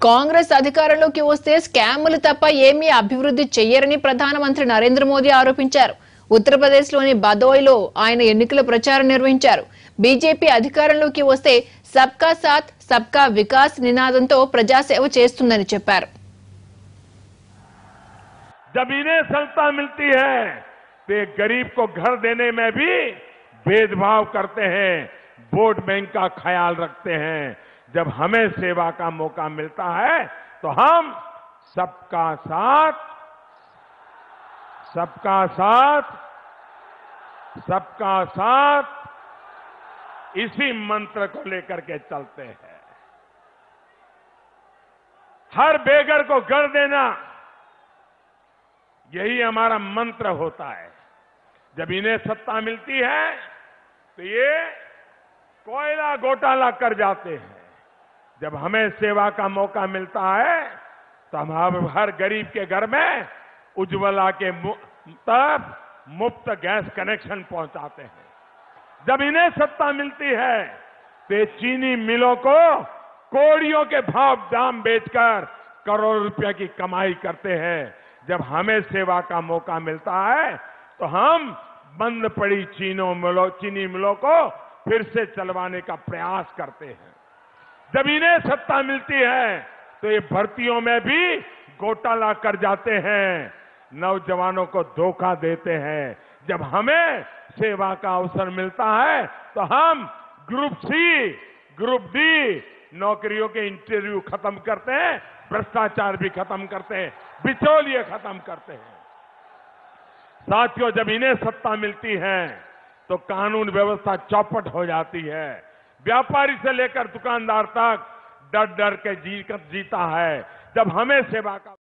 కాంగ్రెస్ అధికారంలోకి వస్తే స్కాములు తప్ప ఏమీ అభివృద్ధి చెయ్యరని ప్రధానమంత్రి నరేంద్ర మోదీ ఆరోపించారు ఉత్తరప్రదేశ్లోని బదోయ్లో ఆయన ఎన్నికల ప్రచారం నిర్వహించారు బీజేపీ అధికారంలోకి వస్తే సబ్కా సాత్ సబ్కా వికాస్ నినాదంతో ప్రజాసేవ చేస్తుందని చెప్పారు जब इन्हें सत्ता मिलती है तो ये गरीब को घर देने में भी भेदभाव करते हैं वोट बैंक का ख्याल रखते हैं जब हमें सेवा का मौका मिलता है तो हम सबका साथ सबका साथ सबका साथ इसी मंत्र को लेकर के चलते हैं। हर बेघर को घर देना, यही हमारा मंत्र होता है। जब इन्हें सत्ता मिलती है तो ये कोयला घोटाला कर जाते हैं। जब हमें सेवा का मौका मिलता है तो हम हर गरीब के घर में उज्ज्वला के तक मुफ़्त गैस कनेक्शन पहुंचाते हैं। जब इन्हें सत्ता मिलती है तो चीनी मिलों को कोड़ियों के भाव दाम बेचकर करोड़ रुपए की कमाई करते हैं। जब हमें सेवा का मौका मिलता है तो हम बंद पड़ी चीनों मिलों, चीनी मिलों को फिर से चलवाने का प्रयास करते हैं। जब इन्हें सत्ता मिलती है तो ये भर्तियों में भी घोटाला कर जाते हैं। नौजवानों को धोखा देते हैं। जब हमें सेवा का अवसर मिलता है तो हम ग्रुप सी, ग्रुप डी नौकरियों के इंटरव्यू खत्म करते हैं, भ्रष्टाचार भी खत्म करते हैं, बिचौलिए खत्म करते हैं। साथियों जब इन्हें सत्ता मिलती है तो कानून व्यवस्था चौपट हो जाती है। व्यापारी से लेकर दुकानदार तक डर डर के जी जीता है, जब हमें सेवा का